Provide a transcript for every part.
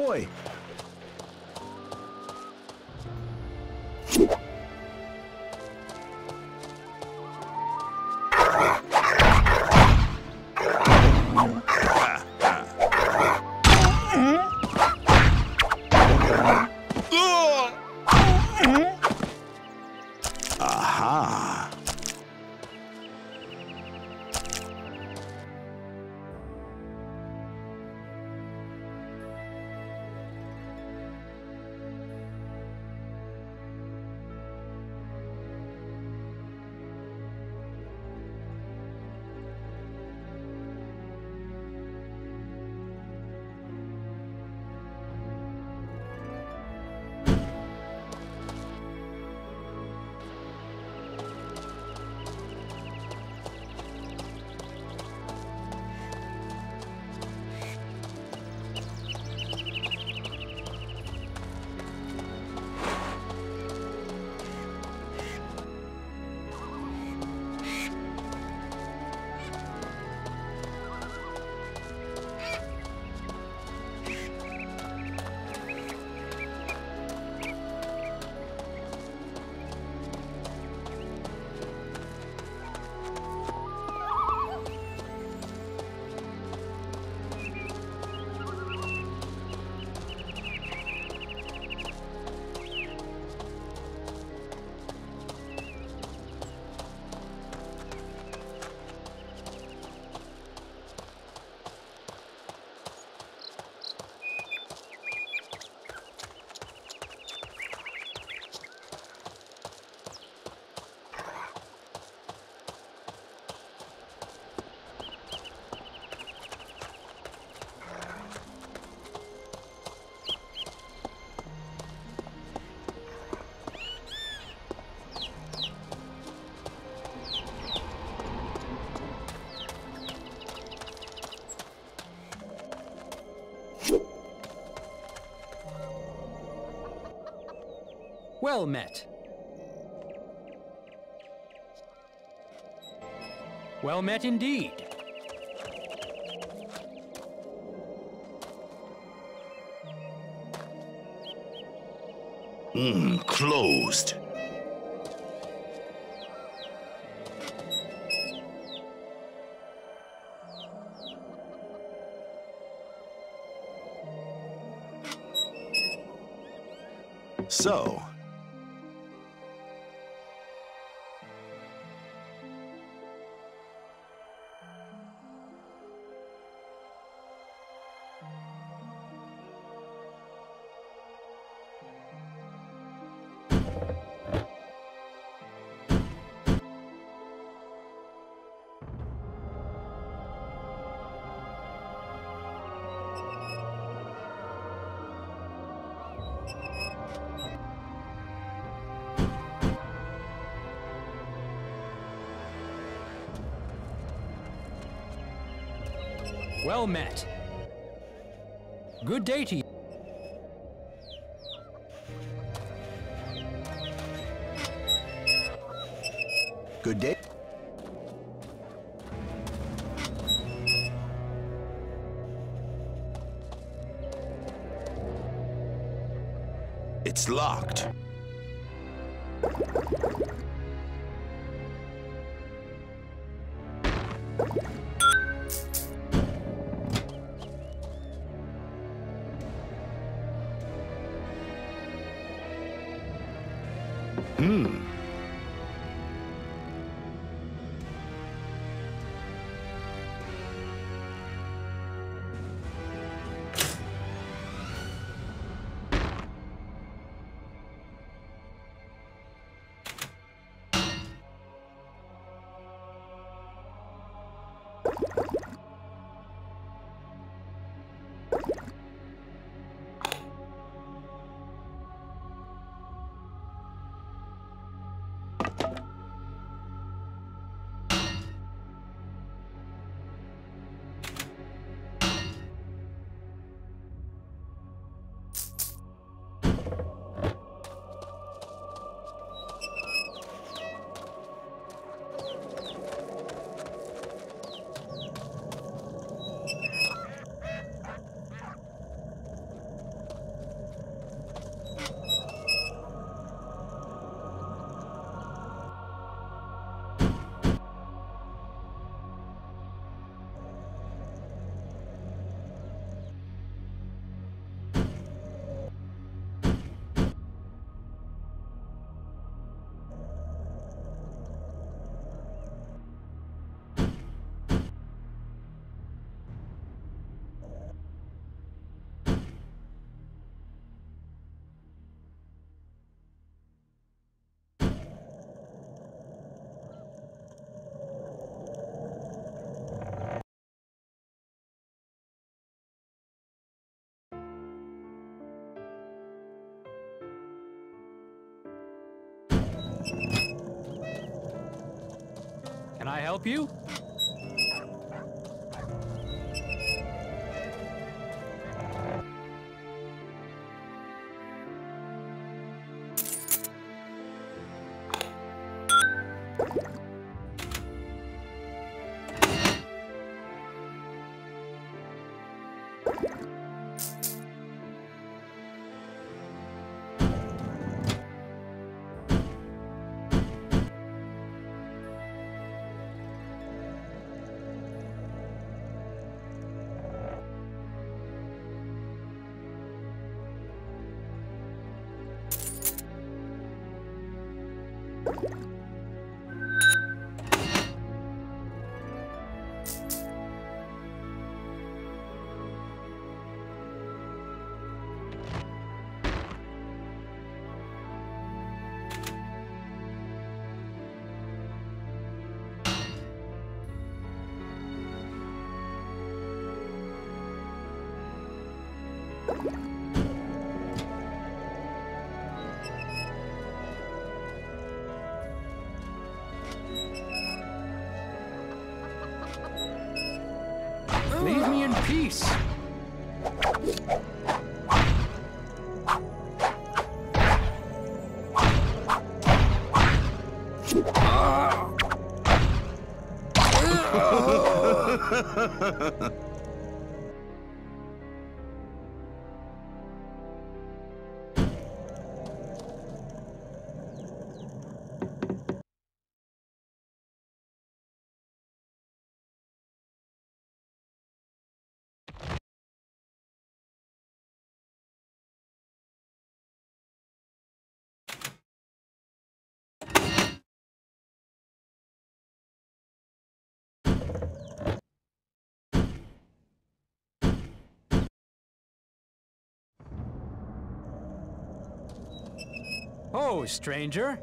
Boy, Well met. Well met indeed. Mm, closed. So, Well met. Good day to you. good day. It's locked. I help you? In peace. Oh, stranger.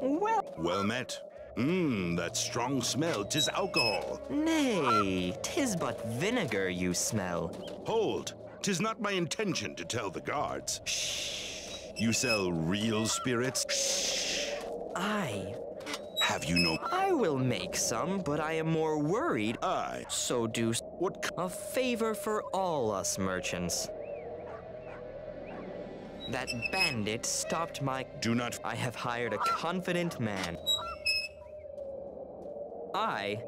Well, Well met. Mmm, that strong smell, tis alcohol. nay, tis but vinegar you smell. Hold, tis not my intention to tell the guards. Shh. You sell real spirits? Shh. I, Have you no... I will make some, but I am more worried. I. So do s- What k- a favor for all us merchants. That bandit stopped my. Do not... I have hired a confident man. I.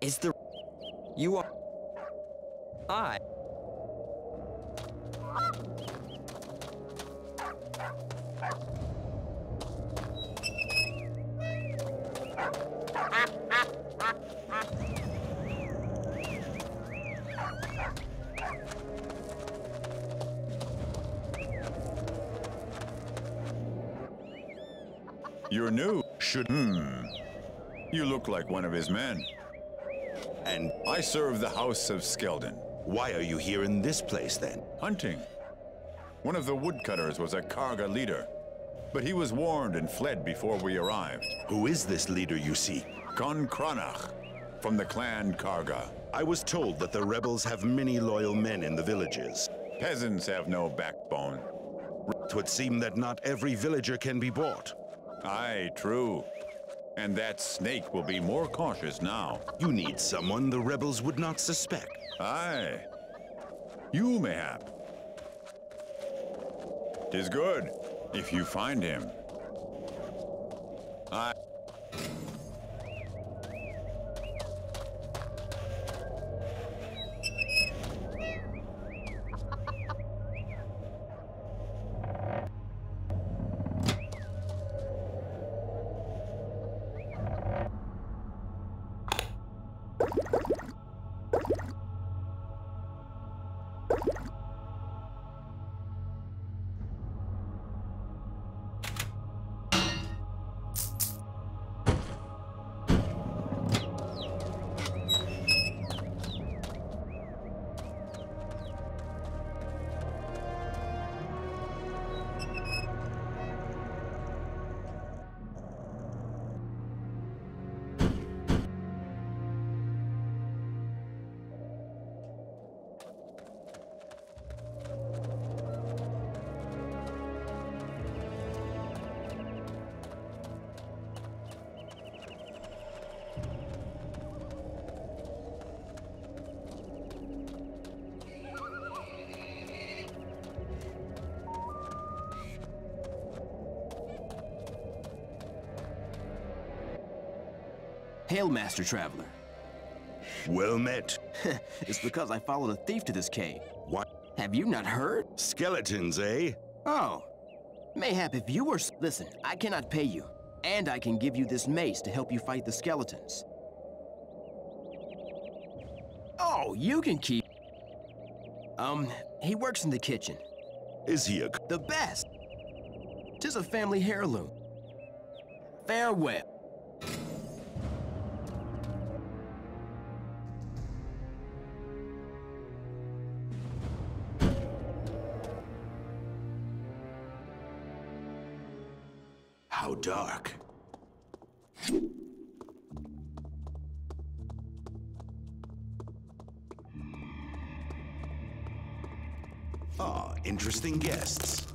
Is the. You are. I. You're new. Should. Hmm. You look like one of his men. And I serve the House of Skelden. why are you here in this place, then? Hunting. One of the woodcutters was a Karga leader, but he was warned and fled before we arrived. Who is this leader you seek? Kon Kranach, from the clan Karga. I was told that the rebels have many loyal men in the villages. Peasants have no backbone. It would seem that not every villager can be bought. Aye, true. And that snake will be more cautious now. You need someone the rebels would not suspect. Aye. You, mayhap. Tis good. If you find him, Hail, Master Traveler. Well met. it's because I followed a thief to this cave. What? Have you not heard? Skeletons, eh? Oh. Mayhap if you were... Listen, I cannot pay you. And I can give you this mace to help you fight the skeletons. Oh, you can keep... Um, he works in the kitchen. Is he a... The best! Tis a family heirloom. Farewell. How dark. Ah, interesting guests.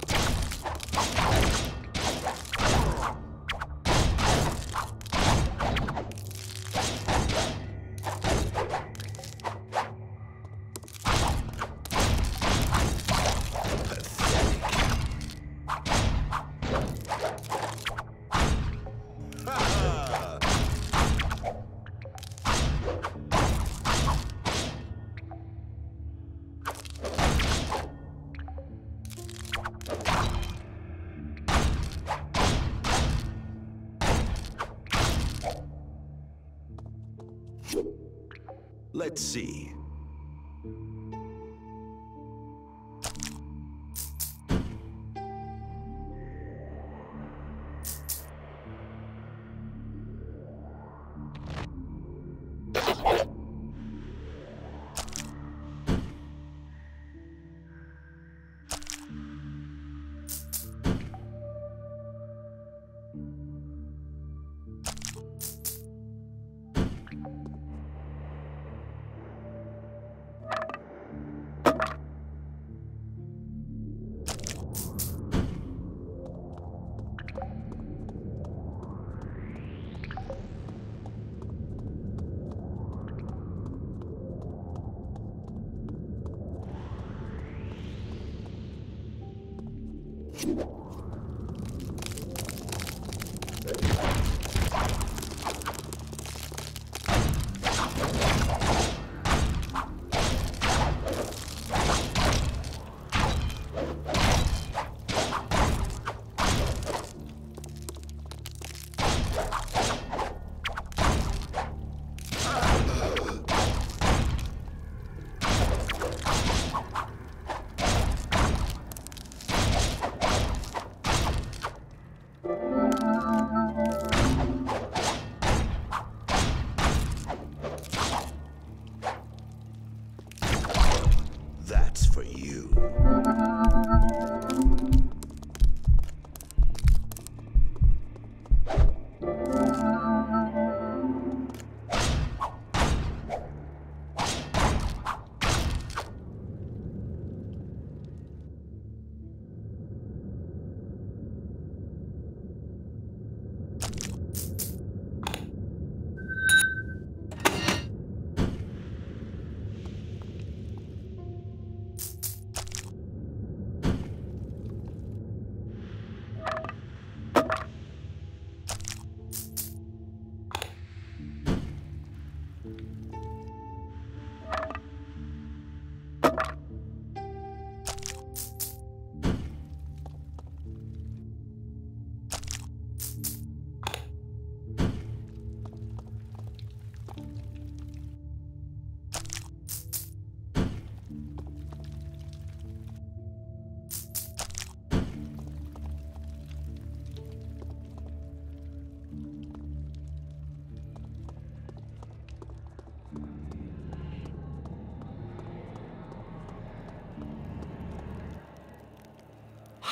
That's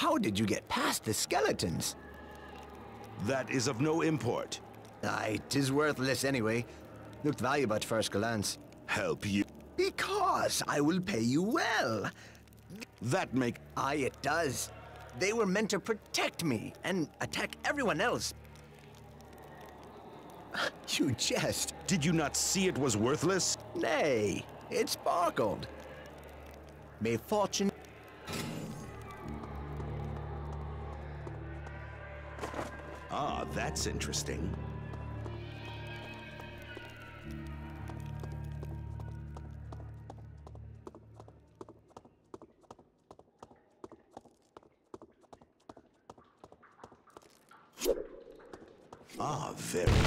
How did you get past the skeletons? That is of no import. Aye, tis worthless anyway. Looked valuable at first glance. Help you. Because I will pay you well. That make... Aye, it does. They were meant to protect me and attack everyone else. You jest. Did you not see it was worthless? Nay, it sparkled. May fortune... Ah, that's interesting. Ah, very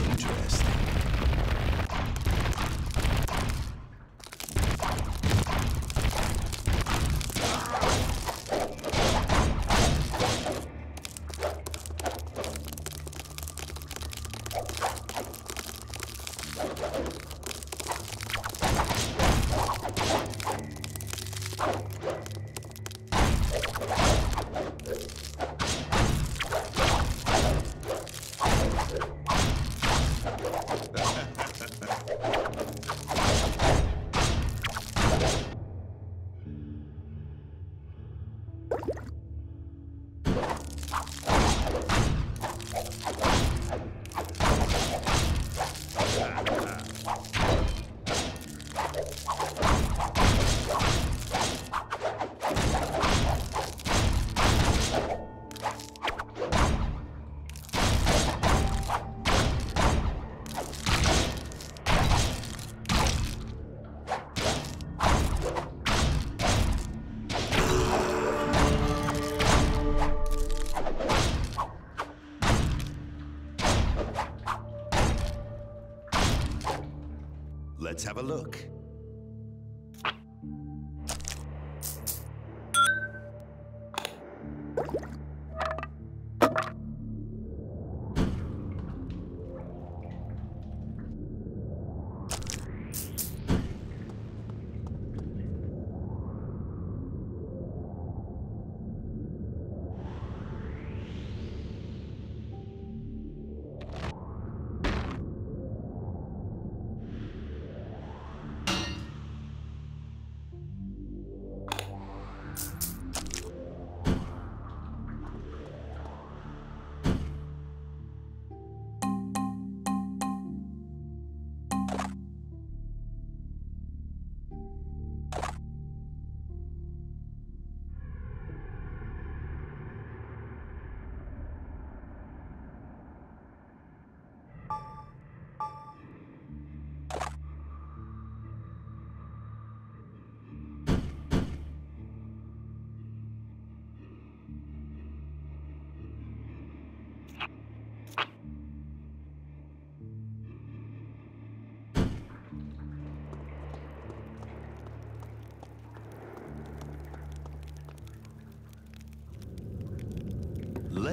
Let's have a look.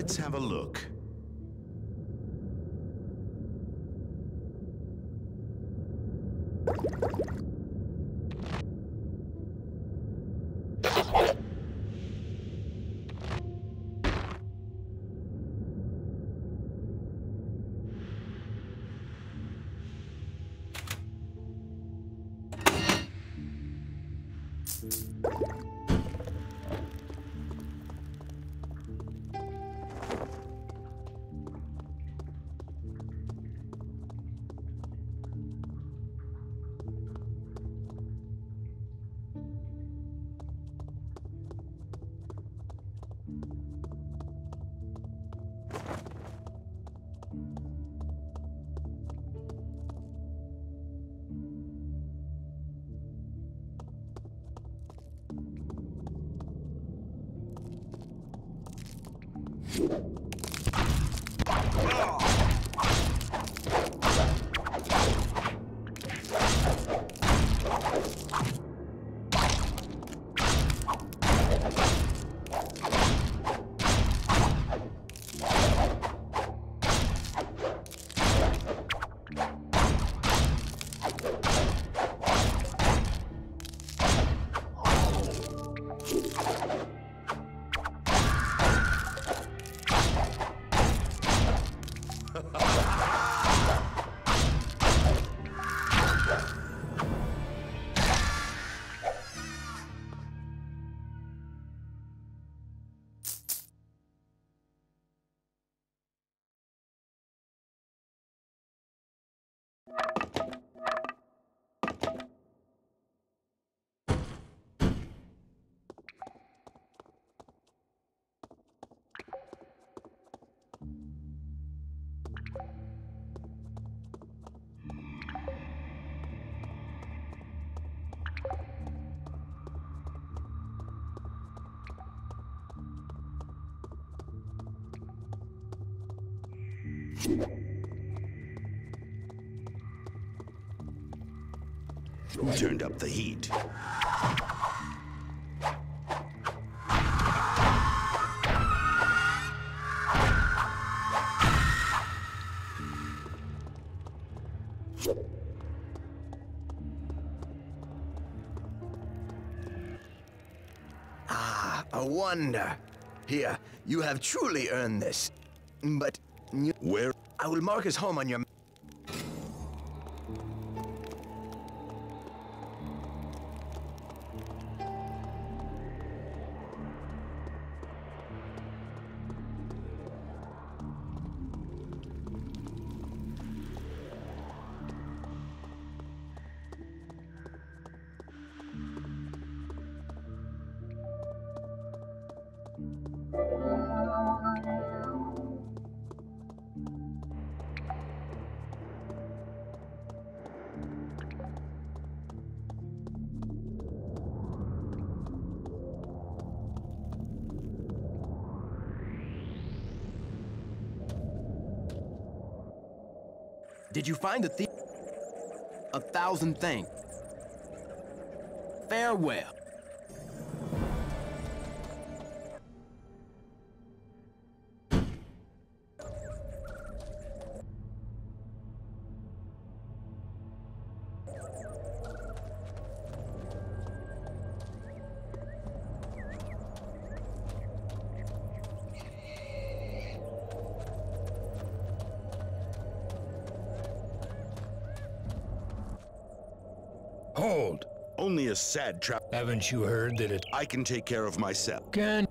Let's have a look. you Turned up the heat? Wonder. Here, you have truly earned this. But Where? I will mark his home on your. Did you find the thief? A thousand thanks. Farewell. Sad trap. Haven't you heard that it I can take care of myself. can?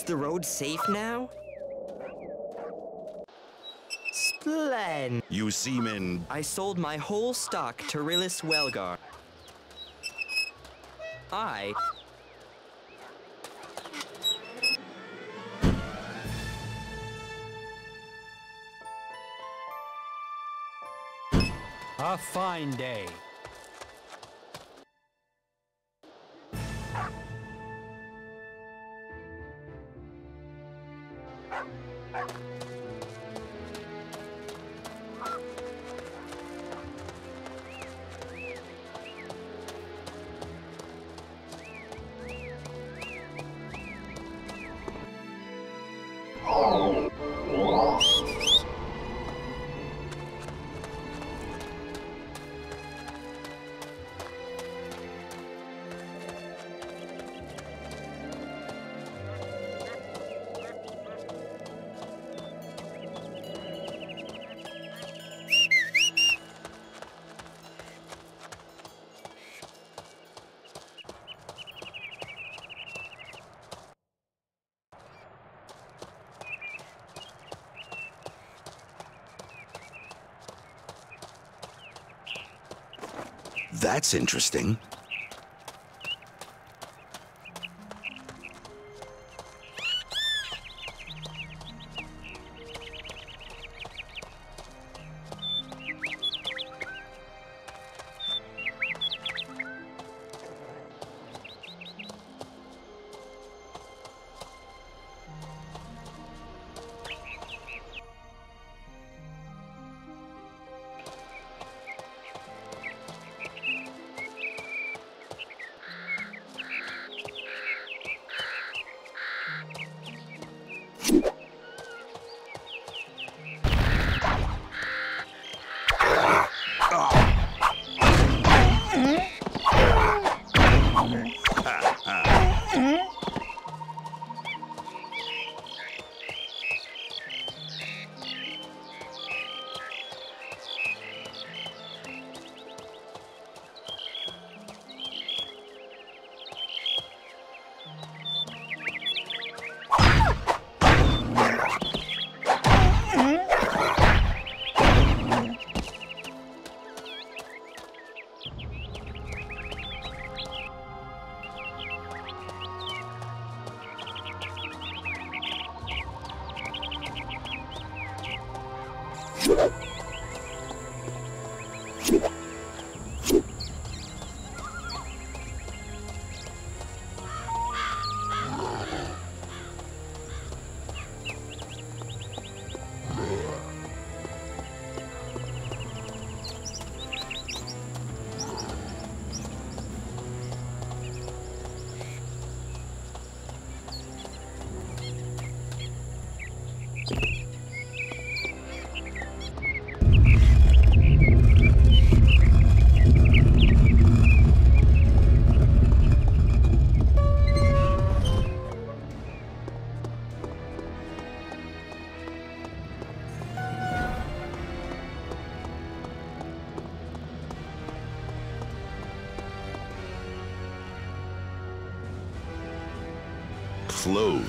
Is the road safe now? Splend. You seamen I sold my whole stock to Rilis Welgar. I A fine day. That's interesting.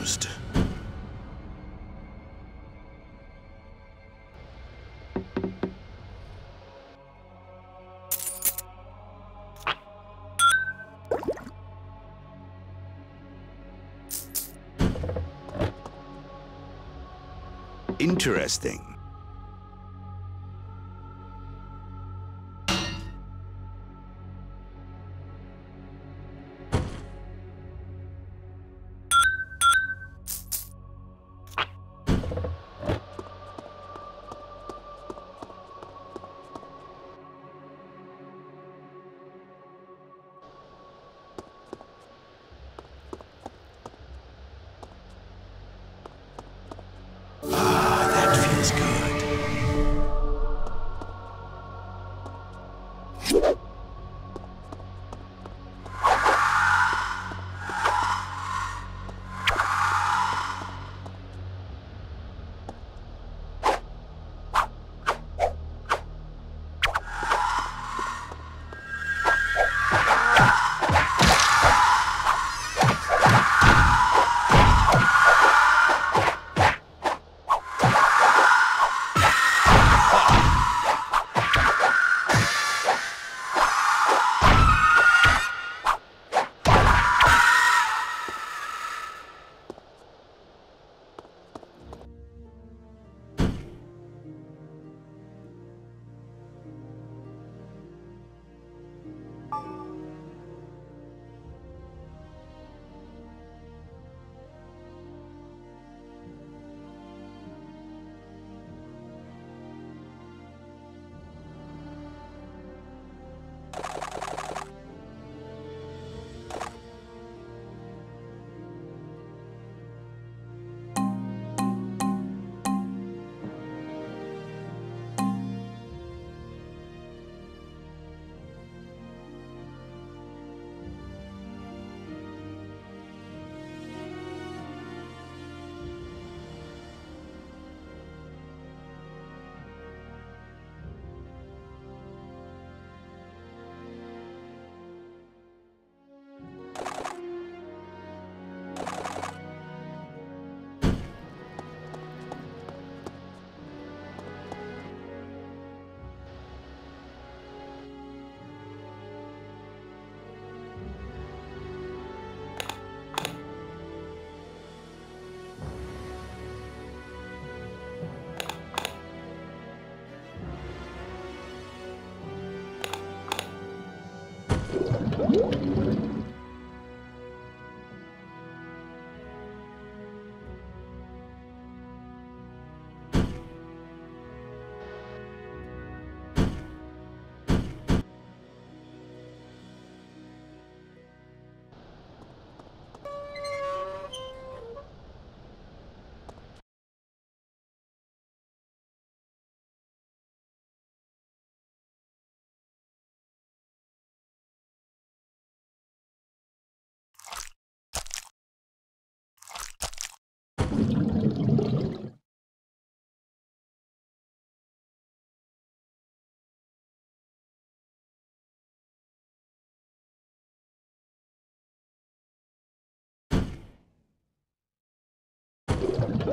Closed. Interesting.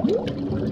Música